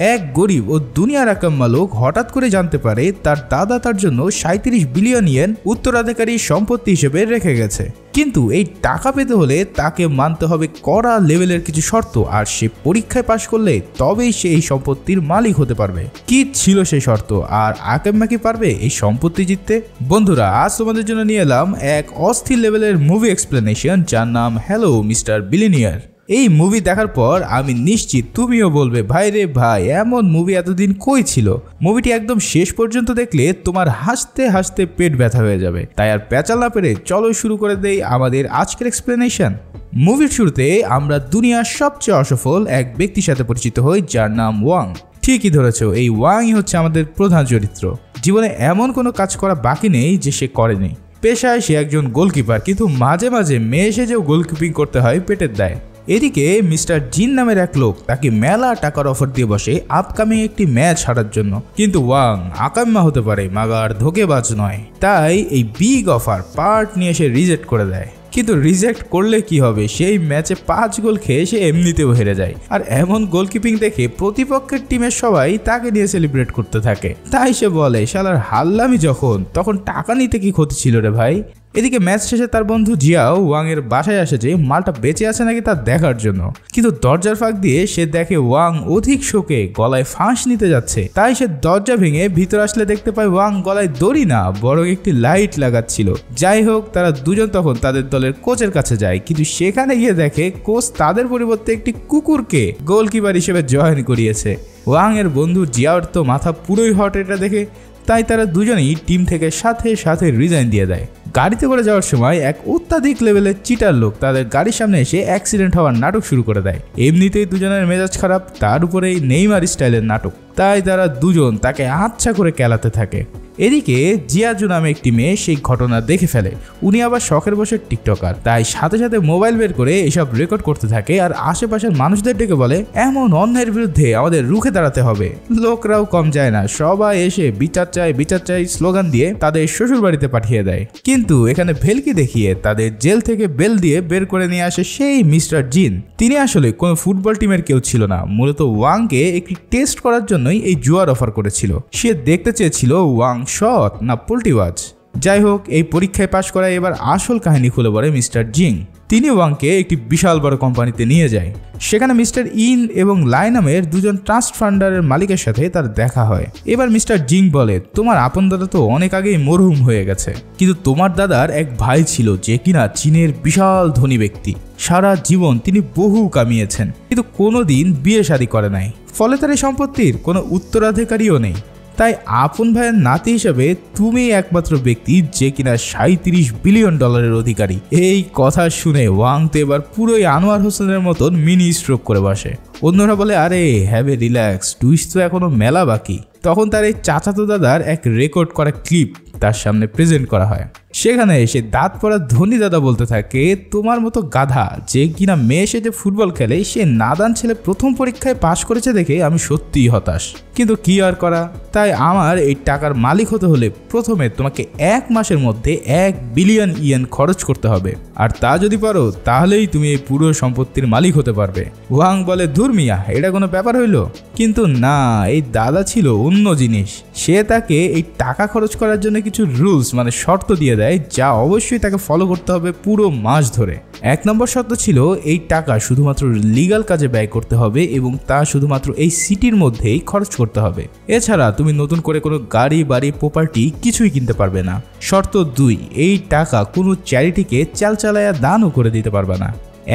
এক গরিব ও দুনিয়ার একাম্মা লোক হঠাৎ করে জানতে পারে তার দাদা তার জন্য সাঁত্রিশ বিলিয়ন ইয়েন উত্তরাধিকারী সম্পত্তি হিসেবে রেখে গেছে। কিন্তু এই টাকা পেতে হলে তাকে মানতে হবে কড়া লেভেলের কিছু শর্ত, আর সে পরীক্ষায় পাশ করলে তবেই সে এই সম্পত্তির মালিক হতে পারবে। কি ছিল সেই শর্ত, আর আকাম্মা কি পারবে এই সম্পত্তি জিততে? বন্ধুরা, আজ তোমাদের জন্য নিয়ে এলাম এক অস্থির লেভেলের মুভি এক্সপ্লেনেশন যার নাম হ্যালো মিস্টার বিলিনিয়ার এই মুভি দেখার পর আমি নিশ্চিত তুমিও বলবে, ভাই রে ভাই, এমন মুভি এতদিন কই ছিল? মুভিটি একদম শেষ পর্যন্ত দেখলে তোমার হাসতে হাসতে পেট ব্যথা হয়ে যাবে। তাই আর পেঁচাল না পেরে চলো শুরু করে দেই আমাদের আজকের এক্সপ্লেনেশন মুভির শুরুতে আমরা দুনিয়ার সবচেয়ে অসফল এক ব্যক্তির সাথে পরিচিত হই, যার নাম ওয়াং ঠিকই ধরেছ, এই ওয়াংই হচ্ছে আমাদের প্রধান চরিত্র। জীবনে এমন কোনো কাজ করা বাকি নেই যে সে করেনি পেশায় সে একজন গোলকিপার কিন্তু মাঝে মাঝে মেয়ে সেজেও গোলকিপিং করতে হয়, পেটের দায়। এদিকে মিস্টার জিন নামের এক লোক তাকে মেলা টাকার অফার দিয়ে বসে আপকামিং একটি ম্যাচ হারার জন্য। কিন্তু ওয়াং আকাম্মা হতে পারে, মাগার ধোকেবাজ নয়। তাই এই বিগ অফার পার্ট নিয়ে সে রিজেক্ট করে দেয়। কিন্তু রিজেক্ট করলে কি হবে? সেই ম্যাচে পাঁচ গোল খেয়ে সে এমনিতেও হেরে যায়। আর এমন গোলকিপিং দেখে প্রতিপক্ষের টিমের সবাই তাকে নিয়ে সেলিব্রেট করতে থাকে। তাই সে বলে, শালার হাল্লামি যখন, তখন টাকা নিতে কি ক্ষতি ছিল রে ভাই? এদিকে ম্যাচ শেষে তার বন্ধু জিয়াও ওয়াং এর বাসায় আসে যে মালটা বেঁচে আছে নাকি তা দেখার জন্য। কিন্তু দরজার ফাঁক দিয়ে সে দেখে ওয়াং অধিক শোকে গলায় ফাঁস নিতে যাচ্ছে। তাই সে দরজা ভেঙে ভিতর আসলে দেখতে পায় ওয়াং গলায় দড়ি না, বরং একটি লাইট লাগাচ্ছিল। যাই হোক, তারা দুজন তখন তাদের দলের কোচের কাছে যায়। কিন্তু সেখানে গিয়ে দেখে কোচ তাদের পরিবর্তে একটি কুকুরকে গোলকিপার হিসেবে জয়েন করিয়েছে। ওয়াং এর বন্ধু জিয়াওর তো মাথা পুরোই হট, এটা দেখে তাই তারা দুজনেই টিম থেকে সাথে সাথে রিজাইন দিয়ে দেয়। গাড়িতে করে যাওয়ার সময় এক অত্যাধিক লেভেলের চিটার লোক তাদের গাড়ির সামনে এসে অ্যাক্সিডেন্ট হওয়ার নাটক শুরু করে দেয়। এমনিতেই দুজনের মেজাজ খারাপ, তার উপরেই নেইমার স্টাইলের নাটক। তাই তারা দুজন তাকে আচ্ছা করে কেলাতে থাকে। এদিকে জিয়াজু নামে একটি মেয়ে সেই ঘটনা দেখে ফেলে। উনি আবার শখের বসে টিকটকার। তাই সাথে সাথে মোবাইল বের করে এসব রেকর্ড করতে থাকে আর আশেপাশের মানুষদের ডেকে বলে, এমন অন্যায়ের বিরুদ্ধে আমাদের রুখে দাঁড়াতে হবে। লোকরাও কম যায় না। সবাই এসে বিচার চায়, বিচার চাই স্লোগান দিয়ে তাদের শ্বশুর বাড়িতে পাঠিয়ে দেয়। কিন্তু এখানে ভেলকি দেখিয়ে তাদের জেল থেকে বেল দিয়ে বের করে নিয়ে আসে সেই মিস্টার জিন। তিনি আসলে কোনো ফুটবল টিমের কেউ ছিল না। মূলত ওয়াংকে একটি টেস্ট করার জন্যই এই জুয়ার অফার করেছিল। সে দেখতে চেয়েছিল ওয়াং সৎ না পোল্টিওয়াজ? যাই হোক এই পরীক্ষায় পাশ করায় এবার আসল কাহিনী খুলে পড়ে মিস্টার জিং। তিনি ওয়াংকে একটি বিশাল বড় কোম্পানিতে নিয়ে যায়। সেখানে মিস্টার ইন এবং লাইনামের দুজন ট্রাস্ট ফান্ডারের মালিকের সাথে তার দেখা হয়। এবার মিস্টার জিং বলে, তোমার আপন দাদা তো অনেক আগেই মরহুম হয়ে গেছে। কিন্তু তোমার দাদার এক ভাই ছিল যে কিনা চীনের বিশাল ধনী ব্যক্তি। সারা জীবন তিনি বহু কামিয়েছেন। কিন্তু কোনোদিন বিয়ে শাদী করে নাই। ফলে তার এই সম্পত্তির কোনো উত্তরাধিকারীও নেই। তাই আপন ভাইয়ের নাতি হিসেবে তুমি একমাত্র ব্যক্তি যে কিনা সাঁত্রিশ বিলিয়ন ডলারের অধিকারী। এই কথা শুনে ওয়াং তো এবার পুরোই আনোয়ার হোসেনের মতন মিনি স্ট্রোক করে বসে। অন্যরা বলে, আরে হ্যাভে রিল্যাক্স টুইস তো এখনও মেলা বাকি। তখন তার এই চাচাতো দাদার এক রেকর্ড করা ক্লিপ তার সামনে প্রেজেন্ট করা হয়। সেখানে এসে দাঁত পড়া ধনী দাদা বলতে থাকে, তোমার মতো গাধা যে কিনা মেয়ে যে ফুটবল খেলে, সে নাদান ছেলে প্রথম পরীক্ষায় পাশ করেছে দেখে আমি সত্যিই হতাশ। কিন্তু কি আর করা? তাই আমার এই টাকার মালিক হতে হলে প্রথমে তোমাকে এক মাসের মধ্যে এক বিলিয়ন ইয়েন খরচ করতে হবে। আর তা যদি পারো, তাহলেই তুমি এই পুরো সম্পত্তির মালিক হতে পারবে। ওয়াং বলে ধুরমিয়া এটা কোনো ব্যাপার হইল? কিন্তু না, এই দাদা ছিল অন্য জিনিস। সে তাকে এই টাকা খরচ করার জন্য কিছু রুলস মানে শর্ত দিয়ে। দেয়, যা অবশ্যই তাকে ফলো করতে হবে পুরো মাস ধরে। এক নম্বর শর্ত ছিল, এই টাকা শুধুমাত্র লিগাল কাজে ব্যয় করতে হবে এবং তা শুধুমাত্র এই সিটির মধ্যেই খরচ করতে হবে। এছাড়া তুমি নতুন করে কোনো গাড়ি, বাড়ি প্রপার্টি কিছুই কিনতে পারবে না। শর্ত দুই, এই টাকা কোনো চ্যারিটিকে চালচালায়া দানও করে দিতে পারবে না।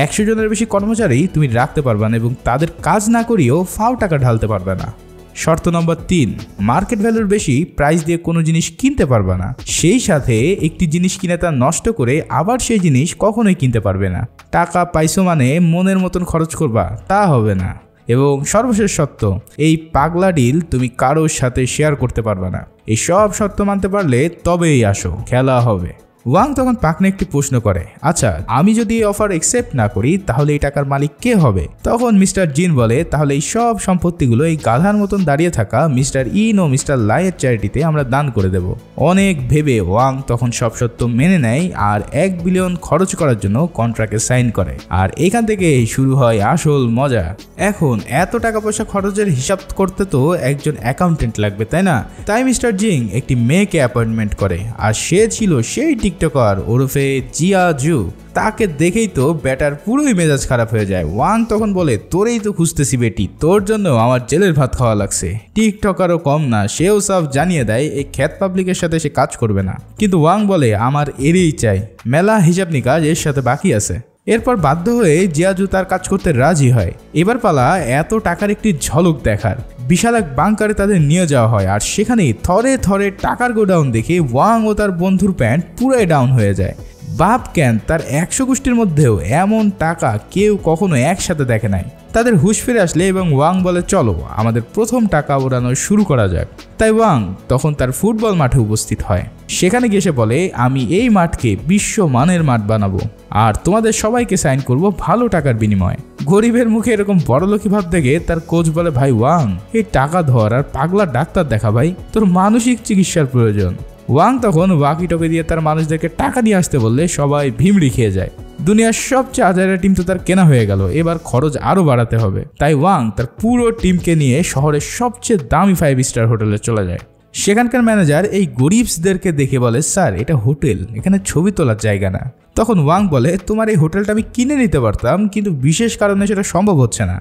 একশো জনের বেশি কর্মচারী তুমি রাখতে পারবে না এবং তাদের কাজ না করিয়েও ফাও টাকা ঢালতে পারবে না। শর্ত নম্বর তিন মার্কেট ভ্যালুর বেশি প্রাইস দিয়ে কোনো জিনিস কিনতে পারবে না। সেই সাথে একটি জিনিস কিনে তা নষ্ট করে আবার সেই জিনিস কখনোই কিনতে পারবে না। টাকা পাইছো মানে মনের মতন খরচ করবা, তা হবে না। এবং সর্বশেষ সত্য এই পাগলা ডিল তুমি কারোর সাথে শেয়ার করতে পারবে না। এই সব শর্ত মানতে পারলে তবেই আসো, খেলা হবে। ওয়াং তখন পাকনে একটি প্রশ্ন করে আচ্ছা আমি যদি এই অফার একসেপ্ট না করি, তাহলে এই টাকার মালিক কে হবে? তখন মিস্টার জিন বলে, তাহলে এই সব সম্পত্তিগুলো এই গাধার মতন দাঁড়িয়ে থাকা মিস্টার ইন ও মিস্টার লাইয়ের চ্যারিটিতে আমরা দান করে দেব। অনেক ভেবে ওয়াং তখন সব সত্য মেনে নেয় আর এক বিলিয়ন খরচ করার জন্য কন্ট্রাক্টে সাইন করে। আর এখান থেকে শুরু হয় আসল মজা। এখন এত টাকা পয়সা খরচের হিসাব করতে তো একজন অ্যাকাউন্টেন্ট লাগবে, তাই না? তাই মিস্টার জিং একটি মেয়েকে অ্যাপয়েন্টমেন্ট করে, আর সে ছিল সেই টিকটকার ওরফে জিয়া জু, তাকে দেখেই তো ব্যাটার পুরোই মেজাজ খারাপ হয়ে যায়। ওয়াং তখন বলে, তোরেই তো খুঁজতেছি বেটি, তোর জন্য আমার জেলের ভাত খাওয়া লাগছে। টিকটকারও কম না, সেও সাফ জানিয়ে দেয়, এই খ্যাত পাবলিকের সাথে সে কাজ করবে না। কিন্তু ওয়াং বলে, আমার এরই চাই। মেলা হিসাব নিকাজ এর সাথে বাকি আছে। এরপর বাধ্য হয়ে জিয়াজু তার কাজ করতে রাজি হয়। এবার পালা এত টাকার একটি ঝলক দেখার। বিশাল এক বাংকারে তাদের নিয়ে যাওয়া হয় আর সেখানেই থরে থরে টাকার গোডাউন দেখে ওয়াং ও তার বন্ধুর প্যান্ট পুরাই ডাউন হয়ে যায়। বাপ ক্যান তার একশো গোষ্ঠীর মধ্যেও এমন টাকা কেউ কখনো একসাথে দেখে নাই। তাদের হুশ ফিরে আসলে এবং ওয়াং বলে, চলো, আমাদের প্রথম টাকা ওড়ানো শুরু করা যাক। তাই ওয়াং তখন তার ফুটবল মাঠে উপস্থিত হয়। সেখানে গিয়ে সে বলে, আমি এই মাঠকে বিশ্ব মানের মাঠ বানাবো আর তোমাদের সবাইকে সাইন করব ভালো টাকার বিনিময়ে। গরিবের মুখে এরকম বড়লোকি ভাব দেখে তার কোচ বলে, ভাই ওয়াং, এই টাকা ধর আর পাগলা ডাক্তার দেখা ভাই, তোর মানসিক চিকিৎসার প্রয়োজন। ওয়াং তখন ওয়াকি টকে দিয়ে তার মানুষদেরকে টাকা নিয়ে আসতে বললে সবাই ভিমড়ি খেয়ে যায়। দুনিয়ার সবচেয়ে আজারের টিম তো তার কেনা হয়ে গেল, এবার খরচ আরও বাড়াতে হবে। তাই ওয়াং তার পুরো টিমকে নিয়ে শহরের সবচেয়ে দামি ফাইভ স্টার হোটেলে চলে যায়। সেখানকার ম্যানেজার এই গরিবসদেরকে দেখে বলে, স্যার, এটা হোটেল, এখানে ছবি তোলার জায়গা না। তখন ওয়াং বলে, তোমার এই হোটেলটা আমি কিনে নিতে পারতাম, কিন্তু বিশেষ কারণে সেটা সম্ভব হচ্ছে না।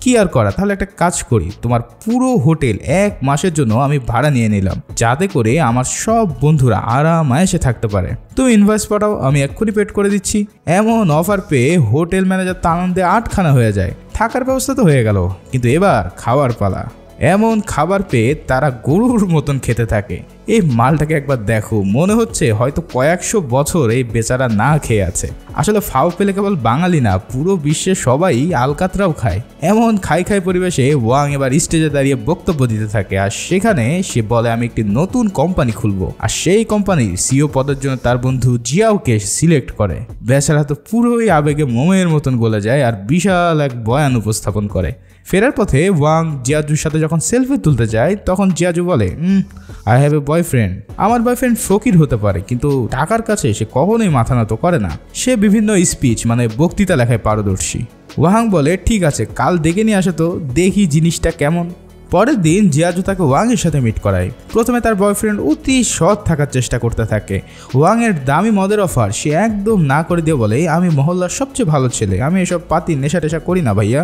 কি আর করা? তাহলে একটা কাজ করি, তোমার পুরো হোটেল এক মাসের জন্য আমি ভাড়া নিয়ে নিলাম, যাতে করে আমার সব বন্ধুরা আরাম আয়েসে থাকতে পারে। তুমি ইনভয়েস পাঠাও, আমি এক্ষুনি পেড করে দিচ্ছি। এমন অফার পেয়ে হোটেল ম্যানেজার তার আনন্দে আটখানা হয়ে যায়। থাকার ব্যবস্থা তো হয়ে গেল, কিন্তু এবার খাওয়ার পালা। এমন খাবার পেয়ে তারা গরুর মতন খেতে থাকে। এই মালটাকে একবার দেখো, মনে হচ্ছে হয়তো কয়েকশো বছর এই বেচারা না খেয়ে আছে। আসলে ফাও পেলে কেবল বাঙালি না, পুরো বিশ্বের সবাই আলকাতরাও খায়। এমন খাই খাই পরিবেশে ওয়াং এবার স্টেজে দাঁড়িয়ে বক্তব্য দিতে থাকে, আর সেখানে সে বলে, আমি একটি নতুন কোম্পানি খুলবো। আর সেই কোম্পানির সিও পদের জন্য তার বন্ধু জিয়াওকে সিলেক্ট করে। বেচারা তো পুরোই আবেগে মোমের মতন গলে যায়, আর বিশাল এক বয়ান উপস্থাপন করে। ফেরার পথে ওয়াং জিয়াজুর সাথে যখন সেলফি তুলতে যায়, তখন জিয়াজু বলে আই হ্যাভ এ বয়ফ্রেন্ড আমার বয়ফ্রেন্ড ফকির হতে পারে, কিন্তু টাকার কাছে সে কখনোই মাথা নত করে না। সে বিভিন্ন স্পিচ মানে বক্তৃতা লেখায় পারদর্শী। ওয়াহাং বলে, ঠিক আছে, কাল দেখে নিয়ে আসে তো, দেখি জিনিসটা কেমন। পরের দিন জিয়াজু তাকে ওয়াংয়ের সাথে মিট করায়। প্রথমে তার বয়ফ্রেন্ড অতি সৎ থাকার চেষ্টা করতে থাকে। ওয়াংয়ের দামি মদের অফার সে একদম না করে দিয়ে বলে, আমি মহল্লার সবচেয়ে ভালো ছেলে, আমি এসব পাতি নেশা টেশা করি না ভাইয়া।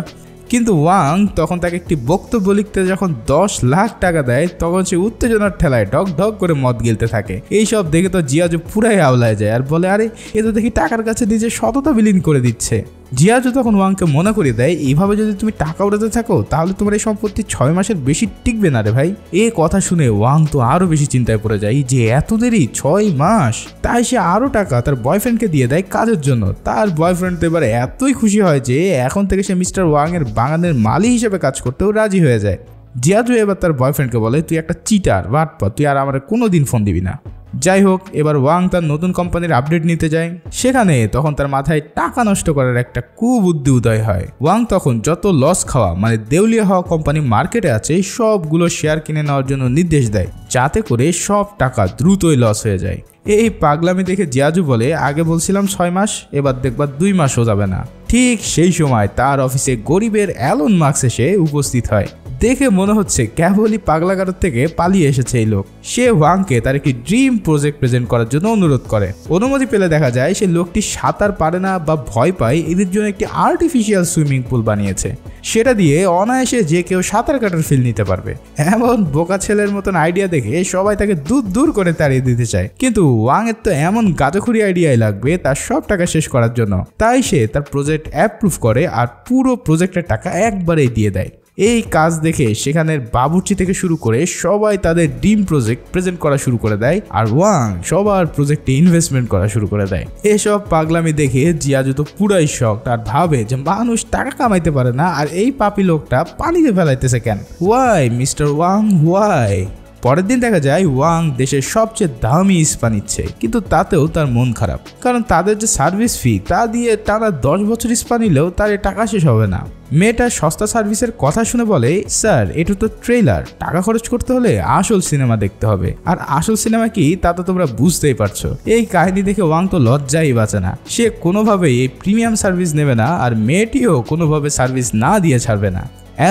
কিন্তু ওয়াং তখন তাকে একটি বক্তব্য লিখতে যখন দশ লাখ টাকা দেয়, তখন সে উত্তেজনার ঠেলায় ঢক ঢক করে মদ গিলতে থাকে। এইসব দেখে তো জিয়াজু পুরাই আওলায় যায় আর বলে, আরে, এ তো দেখি টাকার কাছে নিজে সততা বিলীন করে দিচ্ছে। জিয়াজু তখন ওয়াংকে মনে করিয়ে দেয়, এইভাবে যদি তুমি টাকা উড়াতে থাকো, তাহলে তোমার এই সম্পত্তি ছয় মাসের বেশি টিকবে না রে ভাই। এ কথা শুনে ওয়াং তো আরও বেশি চিন্তায় পড়ে যায় যে, এত দেরি? ছয় মাস? তাই সে আরও টাকা তার বয়ফ্রেন্ডকে দিয়ে দেয় কাজের জন্য। তার বয়ফ্রেন্ড তো এবার এতই খুশি হয় যে, এখন থেকে সে মিস্টার ওয়াং এর বাগানের মালি হিসেবে কাজ করতেও রাজি হয়ে যায়। জিয়াজু এবার তার বয়ফ্রেন্ডকে বলে, তুই একটা চিটার বাটপা তুই আর আমার কোনো দিন ফোন দিবি না। যাই হোক এবার ওয়াং তার নতুন কোম্পানির আপডেট নিতে যায়। সেখানে তখন তার মাথায় টাকা নষ্ট করার একটা কুবুদ্ধি উদয় হয়। ওয়াং তখন যত লস খাওয়া মানে দেউলিয়া হওয়া কোম্পানি মার্কেটে আছে, সবগুলো শেয়ার কিনে নেওয়ার জন্য নির্দেশ দেয়, যাতে করে সব টাকা দ্রুতই লস হয়ে যায়। এই পাগলামি দেখে জিয়াজু বলে, আগে বলছিলাম ছয় মাস, এবার দেখবার দুই মাসও যাবে না। ঠিক সেই সময় তার অফিসে গরিবের অ্যালন মার্কস এসে উপস্থিত হয়। দেখে মনে হচ্ছে কেবলই পাগলাগারদ থেকে পালিয়ে এসেছে এই লোক। সে ওয়াংকে তার একটি ড্রিম প্রজেক্ট প্রেজেন্ট করার জন্য অনুরোধ করে। অনুমতি পেলে দেখা যায় সে লোকটি সাঁতার পারে না বা ভয় পায়, এদের জন্য একটি আর্টিফিশিয়াল সুইমিং পুল বানিয়েছে। সেটা দিয়ে অনায়াসে যে কেউ সাঁতার কাটার ফিল নিতে পারবে। এমন বোকা ছেলের মতন আইডিয়া দেখে সবাই তাকে দূর দূর করে তাড়িয়ে দিতে চায়। কিন্তু ওয়াং এর তো এমন গাজখুরি আইডিয়াই লাগবে তার সব টাকা শেষ করার জন্য। তাই সে তার প্রজেক্ট অ্যাপ্রুভ করে আর পুরো প্রজেক্টের টাকা একবারেই দিয়ে দেয়। এই কাজ দেখে সেখানের বাবুর্চি থেকে শুরু করে সবাই তাদের ডিম প্রজেক্ট প্রেজেন্ট করা শুরু করে দেয় আর ওয়াং, সবার প্রজেক্টে ইনভেস্টমেন্ট করা শুরু করে দেয়। এসব পাগলামি দেখে জিয়াজু তো পুরাই শখ আর ভাবে যে মানুষ টাকা কামাইতে পারে না আর এই পাপি লোকটা পানিতে ফেলাইতেছে কেন? ওয়াই মিস্টার ওয়াং ওয়াই পরের দিন দেখা যায় ওয়াং দেশের সবচেয়ে দামি ইস্পা নিচ্ছে, কিন্তু তাতেও তার মন খারাপ। কারণ তাদের যে সার্ভিস ফি তা দিয়ে টানা দশ বছর ইস্পা নিলেও তার টাকা শেষ হবে না। মেয়েটা সস্তা সার্ভিসের কথা শুনে বলে, স্যার, এটা তো ট্রেলার টাকা খরচ করতে হলে আসল সিনেমা দেখতে হবে। আর আসল সিনেমা কি, তা তো তোমরা বুঝতেই পারছ। এই কাহিনী দেখে ওয়াং তো লজ্জাই বাঁচে না। সে কোনোভাবেই এই প্রিমিয়াম সার্ভিস নেবে না, আর মেয়েটিও কোনোভাবে সার্ভিস না দিয়ে ছাড়বে না।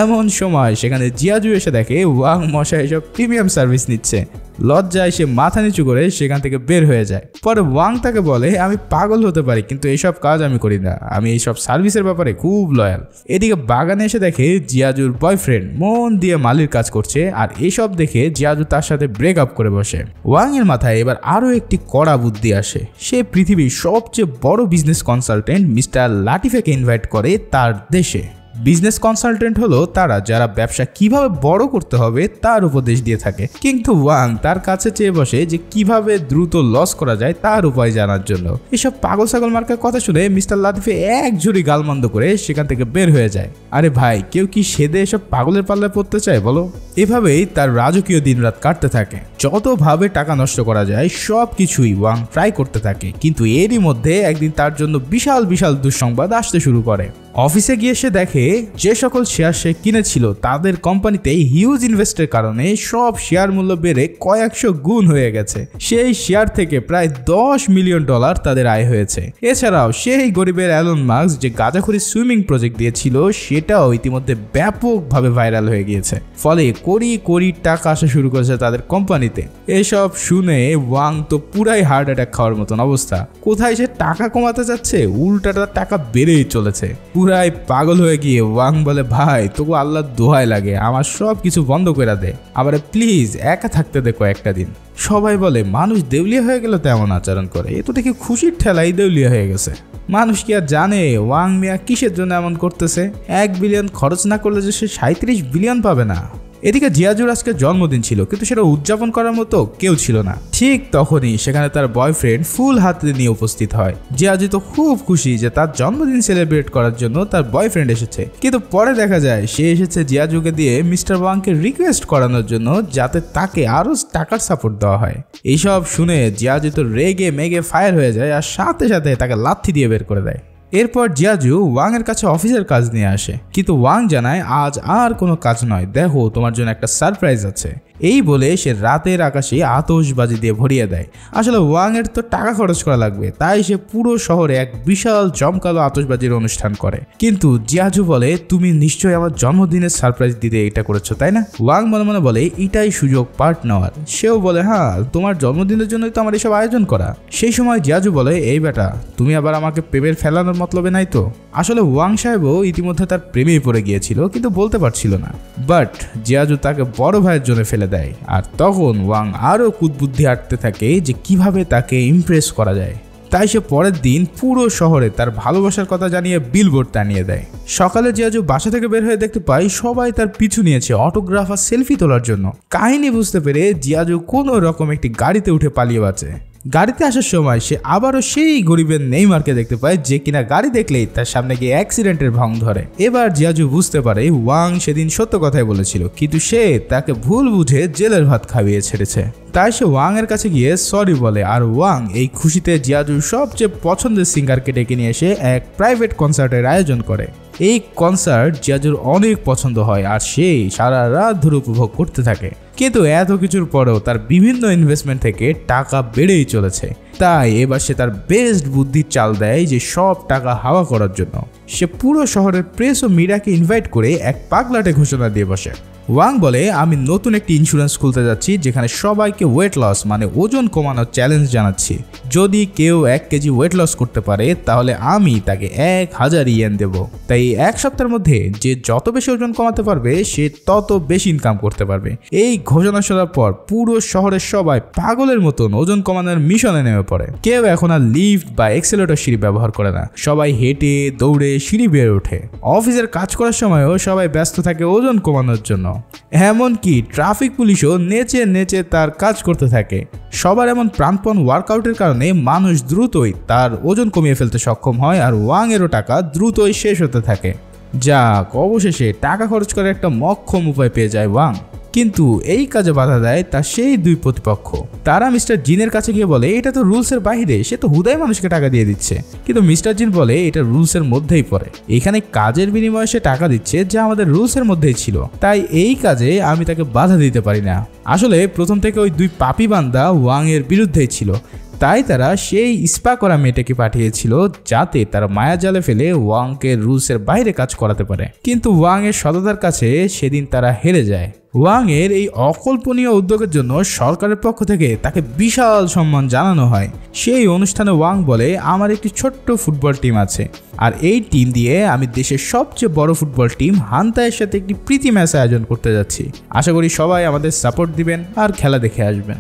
এমন সময় সেখানে জিয়াজু এসে দেখে ওয়াং মশা এসব প্রিমিয়াম সার্ভিস নিচ্ছে। লজ্জায় সে মাথা নিচু করে সেখান থেকে বের হয়ে যায়। পরে ওয়াং তাকে বলে, আমি পাগল হতে পারি, কিন্তু এইসব কাজ আমি করি না। আমি এইসব সার্ভিসের ব্যাপারে খুব লয়াল। এদিকে বাগানে এসে দেখে জিয়াজুর বয়ফ্রেন্ড মন দিয়ে মালির কাজ করছে আর এসব দেখে জিয়াজু তার সাথে ব্রেক আপ করে বসে। ওয়াং এর মাথায় এবার আরও একটি কড়া বুদ্ধি আসে। সে পৃথিবীর সবচেয়ে বড় বিজনেস কনসালটেন্ট মিস্টার লাটিফেকে ইনভাইট করে তার দেশে। বিজনেস কনসালটেন্ট হলো তারা, যারা ব্যবসা কীভাবে বড় করতে হবে তার উপদেশ দিয়ে থাকে। কিন্তু ওয়াং তার কাছে চেয়ে বসে যে কীভাবে দ্রুত লস করা যায় তার উপায় জানার জন্য। এসব পাগল ছাগল মার্কার কথা শুনে মিস্টার লাতিফে এক ঝুড়ি গালমন্দ করে সেখান থেকে বের হয়ে যায়। আরে ভাই, কেউ কি সেদে এসব পাগলের পাল্লায় পড়তে চায় বলো? এভাবেই তার রাজকীয় দিনরাত কাটতে থাকে। যতভাবে টাকা নষ্ট করা যায় সব কিছুই ওয়াং ট্রাই করতে থাকে। কিন্তু এরই মধ্যে একদিন তার জন্য বিশাল বিশাল দুঃসংবাদ আসতে শুরু করে। অফিসে গিয়ে সে দেখে যে সকল শেয়ার সে কিনেছিল, তাদের কোম্পানিতে হিউজ ইনভেস্টের কারণে সব শেয়ার মূল্য বেড়ে কয়েকশো গুণ হয়ে গেছে। সেই শেয়ার থেকে প্রায় দশ মিলিয়ন ডলার তাদের আয় হয়েছে। এছাড়াও সেই গরিবের অ্যালন মার্কস যে গাঁজাখুরি সুইমিং প্রজেক্ট দিয়েছিল, সেটাও ইতিমধ্যে ব্যাপকভাবে ভাইরাল হয়ে গিয়েছে। ফলে কোটি কোটি টাকা আসা শুরু করেছে তাদের কোম্পানিতে। এসব শুনে ওয়াং তো পুরাই হার্ট অ্যাটাক খাওয়ার মতন অবস্থা। কোথায় সে টাকা কমাতে যাচ্ছে, উল্টাটা টাকা বেড়েই চলেছে। পুরাই পাগল হয়ে গিয়ে ওয়াং বলে, ভাই, তবু আল্লাহ দোহায় লাগে। আমার সব কিছু বন্ধ করে দে। আবার প্লিজ একা থাকতে দে কয়েকটা দিন। সবাই বলে, মানুষ দেউলিয়া হয়ে গেলে তেমন আচরণ করে? এ তো দেখি খুশির ঠেলাই দেউলিয়া হয়ে গেছে। মানুষ কি আর জানে ওয়াং মিয়া কিসের জন্য এমন করতেছে? এক বিলিয়ন খরচ না করলে যে সে সাঁত্রিশ বিলিয়ন পাবে না। এদিকে জিয়াজুর আজকে জন্মদিন ছিল, কিন্তু সেটা উদযাপন করার মতো কেউ ছিল না। ঠিক তখনই সেখানে তার বয়ফ্রেন্ড ফুল হাতে নিয়ে উপস্থিত হয়। জিয়াজু তো খুব খুশি যে তার জন্মদিন সেলিব্রেট করার জন্য তার বয়ফ্রেন্ড এসেছে। কিন্তু পরে দেখা যায়, সে এসেছে জিয়াজুকে দিয়ে মিস্টার ওয়াংকে রিকোয়েস্ট করানোর জন্য, যাতে তাকে আরও টাকার সাপোর্ট দেওয়া হয়। এইসব শুনে জিয়াজু তো রেগে মেগে ফায়ার হয়ে যায় আর সাথে সাথে তাকে লাথি দিয়ে বের করে দেয়। এরপর জিয়াজু ওয়াং এর কাছে অফিসের কাজ নিয়ে আসে। কিন্তু ওয়াং জানায়, আজ আর কোনো কাজ নয়। দেখো, তোমার জন্য একটা সারপ্রাইজ আছে। এই বলে সে রাতের আকাশে আতসবাজি দিয়ে ভরিয়ে দেয়। আসলে ওয়াং এর তো টাকা খরচ করা লাগবে, তাই সে পুরো শহরে এক বিশাল জমকালো আতসবাজির অনুষ্ঠান করে। কিন্তু জিয়াজু বলে, তুমি নিশ্চয়ই আমার জন্মদিনের সারপ্রাইজ দিতে এটা করেছ, তাই না? ওয়াং মনে মনে বলে, এটাই সুযোগ পার্ট নেওয়ার। সেও বলে হ্যাঁ তোমার জন্মদিনের জন্যই তো আমার এসব আয়োজন করা। সেই সময় জিয়াজু বলে, এই বেটা, তুমি আবার আমাকে প্রেমের ফেলানোর মতলবে নাই তো? আসলে ওয়াং সাহেবও ইতিমধ্যে তার প্রেমেই পড়ে গিয়েছিল, কিন্তু বলতে পারছিল না। বাট জিয়াজু তাকে বড় ভাইয়ের জন্য ফেলে দেয়। আর তখন ওয়াং আরও কুদবুদ্ধি আটতে থাকে যে কীভাবে তাকে ইমপ্রেস করা যায়। তাই সে পরের দিন পুরো শহরে তার ভালোবাসার কথা জানিয়ে বিলবোর্ড টানিয়ে দেয়। সকালে জিয়াজু বাসা থেকে বের হয়ে দেখতে পাই সবাই তার পিছু নিয়েছে অটোগ্রাফ আর সেলফি তোলার জন্য। কাহিনী বুঝতে পেরে জিয়াজু কোনো রকম একটি গাড়িতে উঠে পালিয়ে বাঁচে। গাড়িতে আসার সময় সে আবারও সেই গরিবের নেইমারকে দেখতে পায়, যে কিনা গাড়ি দেখলেই তার সামনে গিয়ে অ্যাক্সিডেন্টের ভং ধরে। এবার জিয়াজু বুঝতে পারে, ওয়াং সেদিন সত্য কথাই বলেছিল, কিন্তু সে তাকে ভুল বুঝে জেলের ভাত খাইয়ে ছেড়েছে। তাই সে ওয়াং এর কাছে গিয়ে সরি বলে। আর ওয়াং এই খুশিতে জিয়াজুর সবচেয়ে পছন্দের সিঙ্গারকে ডেকে নিয়ে এসে এক প্রাইভেট কনসার্টের আয়োজন করে। এই কনসার্ট জিয়াজুর অনেক পছন্দ হয় আর সে সারা রাত ধরে উপভোগ করতে থাকে। কিন্তু এত কিছুর পরেও তার বিভিন্ন ইনভেস্টমেন্ট থেকে টাকা বেড়েই চলেছে। তাই এবার সে তার বেস্ট বুদ্ধির চাল দেয় যে সব টাকা হাওয়া করার জন্য। সে পুরো শহরের প্রেস ও মিডিয়াকে ইনভাইট করে এক পাগলাটে ঘোষণা দিয়ে বসে। ওয়াং বলে, আমি নতুন একটি ইন্স্যুরেন্স খুলতে যাচ্ছি, যেখানে সবাইকে ওয়েট লস মানে ওজন কমানোর চ্যালেঞ্জ জানাচ্ছি। যদি কেউ এক কেজি ওয়েট লস করতে পারে, তাহলে আমি তাকে এক হাজার ইয়েন দেব। তাই এক সপ্তাহের মধ্যে যে যত বেশি ওজন কমাতে পারবে, সে তত বেশি ইনকাম করতে পারবে। এই ঘোষণা শোনার পর পুরো শহরের সবাই পাগলের মতন ওজন কমানোর মিশনে নেমে পড়ে। কেউ এখন আর লিফট বা এক্সেলেটর সিঁড়ি ব্যবহার করে না। সবাই হেঁটে, দৌড়ে, সিঁড়ি বেড়ে ওঠে। অফিসের কাজ করার সময়ও সবাই ব্যস্ত থাকে ওজন কমানোর জন্য। এমনকি ট্রাফিক পুলিশও নেচে নেচে তার কাজ করতে থাকে। সবার এমন প্রাণপণ ওয়ার্কআউটের কারণে মানুষ দ্রুতই তার ওজন কমিয়ে ফেলতে সক্ষম হয় আর ওয়াং এরও টাকা দ্রুতই শেষ হতে থাকে। যাক, অবশেষে টাকা খরচ করে একটা মক্ষম উপায় পেয়ে যায় ওয়াং। কিন্তু এই কাজে বাধা দেয় তার সেই দুই প্রতিপক্ষ। তারা মিস্টার জিনের কাছে গিয়ে বলে, এটা তো রুলসের বাইরে, সে তো হুদায় মানুষকে টাকা দিয়ে দিচ্ছে। কিন্তু মিস্টার জিন বলে, এটা রুলসের মধ্যেই পড়ে। এখানে কাজের বিনিময়ে সে টাকা দিচ্ছে যা আমাদের রুলসের মধ্যেই ছিল। তাই এই কাজে আমি তাকে বাধা দিতে পারি না। আসলে প্রথম থেকে ওই দুই পাপি বান্দা ওয়াং এর বিরুদ্ধেই ছিল। তাই তারা সেই ইস্পা করা মেয়েটাকে পাঠিয়েছিল যাতে তারা মায়া জালে ফেলে ওয়াংকে রুলসের বাইরে কাজ করাতে পারে। কিন্তু ওয়াং এর সততার কাছে সেদিন তারা হেরে যায়। ওয়াং এর এই অকল্পনীয় উদ্যোগের জন্য সরকারের পক্ষ থেকে তাকে বিশাল সম্মান জানানো হয়। সেই অনুষ্ঠানে ওয়াং বলে, আমার একটি ছোট্ট ফুটবল টিম আছে। আর এই টিম দিয়ে আমি দেশের সবচেয়ে বড় ফুটবল টিম হান্তায়ের সাথে একটি প্রীতি ম্যাচ আয়োজন করতে যাচ্ছি। আশা করি সবাই আমাদের সাপোর্ট দিবেন আর খেলা দেখে আসবেন।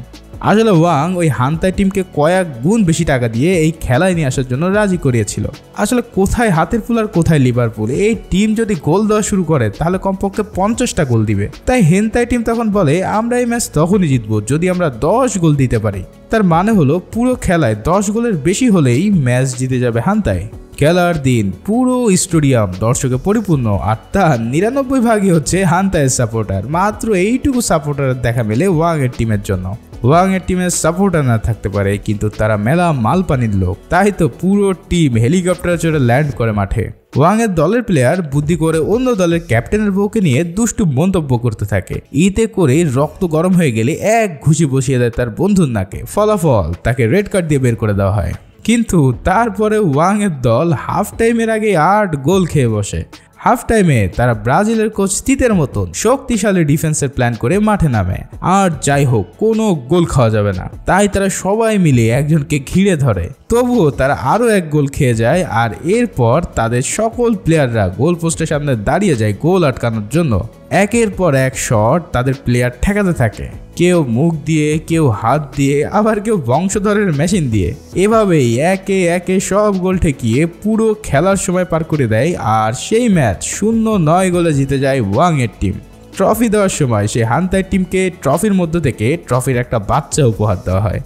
আসলে ওয়াং ওই হান্তাই টিমকে কয়েক গুণ বেশি টাকা দিয়ে এই খেলায় নিয়ে আসার জন্য রাজি করিয়েছিল। আসলে কোথায় হাতের ফুল আর কোথায় লিভারপুল? এই টিম যদি গোল দেওয়া শুরু করে, তাহলে কমপক্ষে পঞ্চাশটা গোল দিবে। তাই হেনতাই টিম তখন বলে, আমরা এই ম্যাচ তখনই জিতবো যদি আমরা দশ গোল দিতে পারি। তার মানে হলো, পুরো খেলায় দশ গোলের বেশি হলেই ম্যাচ জিতে যাবে হান্তায় খেলার দিন, পুরো স্টেডিয়াম দর্শকে পরিপূর্ণ, আর তার নিরানব্বই ভাগই হচ্ছে হান্তায়ের সাপোর্টার। মাত্র এইটুকু সাপোর্টার দেখা মেলে ওয়াং এর টিমের জন্য। ওয়াং এর টিমের সাপোর্টার না থাকতে পারে, কিন্তু তারা মেলা মাল পানির লোক। তাই তো পুরো টিম হেলিকপ্টার চড়ে ল্যান্ড করে মাঠে। ওয়াং এর দলের প্লেয়ার বুদ্ধি করে অন্য দলের ক্যাপ্টেনের বউকে নিয়ে দুষ্টু মন্তব্য করতে থাকে। ইতে করে রক্ত গরম হয়ে গেলে এক ঘুষি বসিয়ে দেয় তার বন্ধুর নাকে। ফলাফল তাকে রেড কার্ড দিয়ে বের করে দেওয়া হয়। কিন্তু তারপরে ওয়াং এর দল হাফ টাইমের আগে আট গোল খেয়ে বসে। হাফ টাইমে তারা ব্রাজিলের কোচ তিতের মতন শক্তিশালী ডিফেন্সের প্ল্যান করে মাঠে নামে। আর যাই হোক, কোনো গোল খাওয়া যাবে না। তাই তারা সবাই মিলে একজনকে ঘিরে ধরে। তবুও তারা আরও এক গোল খেয়ে যায় আর এরপর তাদের সকল প্লেয়াররা গোল পোস্টের সামনে দাঁড়িয়ে যায় গোল আটকানোর জন্য। একের পর এক শট তাদের প্লেয়ার ঠেকাতে থাকে। কেউ মুখ দিয়ে, কেউ হাত দিয়ে, আবার কেউ বংশধরের মেশিন দিয়ে। এভাবেই একে একে সব গোল ঠেকিয়ে পুরো খেলার সময় পার করে দেয় আর সেই ম্যাচ শূন্য নয় গোলে জিতে যায় ওয়াং এর টিম ট্রফি দেওয়ার সময় সেই হান্তার টিমকে ট্রফির মধ্য থেকে ট্রফির একটা বাচ্চা উপহার দেওয়া হয়।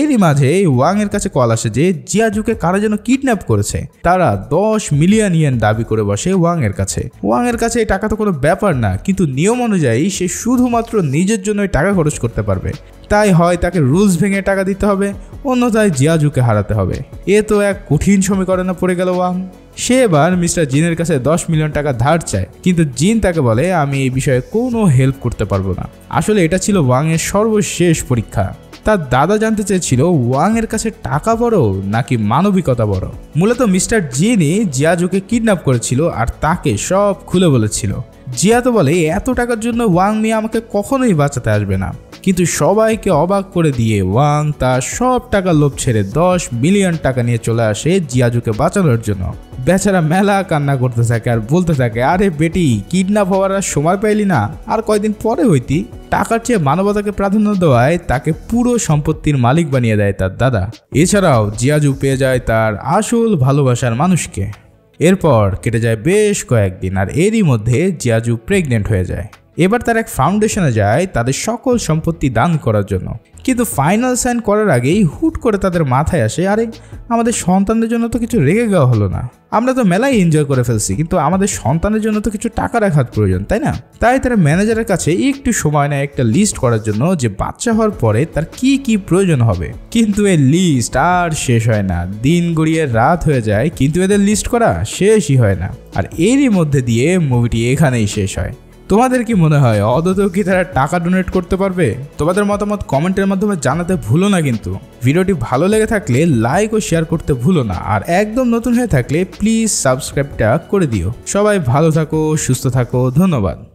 এরই মাঝে ওয়াং এর কাছে কল আসে যে জিয়াজুকে কারা যেন কিডন্যাপ করেছে। তারা দশ মিলিয়ন ইয়েন দাবি করে বসে ওয়াং এর কাছে। ওয়াং এর কাছে এই টাকা তো কোনো ব্যাপার না, কিন্তু নিয়ম অনুযায়ী সে শুধুমাত্র নিজের জন্যই টাকা খরচ করতে পারবে। তাই হয় তাকে রুলস ভেঙে টাকা দিতে হবে, অন্যথায় জিয়াজুকে হারাতে হবে। এ তো এক কঠিন সমীকরণে পড়ে গেল ওয়াং। সে এবার মিস্টার জিনের কাছে দশ মিলিয়ন টাকা ধার চায়। কিন্তু জিন তাকে বলে, আমি এই বিষয়ে কোনো হেল্প করতে পারব না। আসলে এটা ছিল ওয়াং এর সর্বশেষ পরীক্ষা। তার দাদা জানতে চেয়েছিল ওয়াং এর কাছে টাকা বড় নাকি মানবিকতা বড়? মূলত মিস্টার জিনি জিয়াজুকে কিডন্যাপ করেছিল আর তাকে সব খুলে বলেছিল। জিয়া তো বলে, এত টাকার জন্য ওয়াং মিয়া আমাকে কখনোই বাঁচাতে আসবে না। কিন্তু সবাইকে অবাক করে দিয়ে ওয়াং তার সব টাকা লোভ ছেড়ে দশ মিলিয়ন টাকা নিয়ে চলে আসে জিয়াজুকে বাঁচানোর জন্য। বেচারা মেলা কান্না করতে থাকে আর বলতে থাকে, আরে বেটি কিডন্যাপ হওয়ার আর সময় পাইলি না। আর কয়দিন পরে হইতি? টাকার চেয়ে মানবতাকে প্রাধান্য দেওয়ায় তাকে পুরো সম্পত্তির মালিক বানিয়ে দেয় তার দাদা। এছাড়াও জিয়াজু পেয়ে যায় তার আসল ভালোবাসার মানুষকে। এরপর কেটে যায় বেশ কয়েকদিন আর এরই মধ্যে জিয়াজু প্রেগনেন্ট হয়ে যায়। এবার তার এক ফাউন্ডেশনে যায় তাদের সকল সম্পত্তি দান করার জন্য। কিন্তু ফাইনাল সাইন করার আগেই হুট করে তাদের মাথায় আসে, আরে, আমাদের সন্তানদের জন্য তো কিছু রেগে দেওয়া হলো না। আমরা তো মেলাই এনজয় করে ফেলছি, কিন্তু আমাদের সন্তানের জন্য তো কিছু টাকা রাখার প্রয়োজন, তাই না? তাই তারা ম্যানেজারের কাছে একটু সময় নেয় একটা লিস্ট করার জন্য যে বাচ্চা হওয়ার পরে তার কি কি প্রয়োজন হবে। কিন্তু এই লিস্ট আর শেষ হয় না। দিন গড়িয়ে রাত হয়ে যায়, কিন্তু এদের লিস্ট করা শেষই হয় না। আর এরই মধ্যে দিয়ে মুভিটি এখানেই শেষ হয়। তোমাদের কি মনে হয় অদতেও কি তারা টাকা ডোনেট করতে পারবে? তোমাদের মতামত কমেন্টের মাধ্যমে জানাতে ভুলো না কিন্তু। ভিডিওটি ভালো লেগে থাকলে লাইক ও শেয়ার করতে ভুলো না। আর একদম নতুন হয়ে থাকলে প্লিজ সাবস্ক্রাইবটা করে দিও। সবাই ভালো থাকো, সুস্থ থাকো, ধন্যবাদ।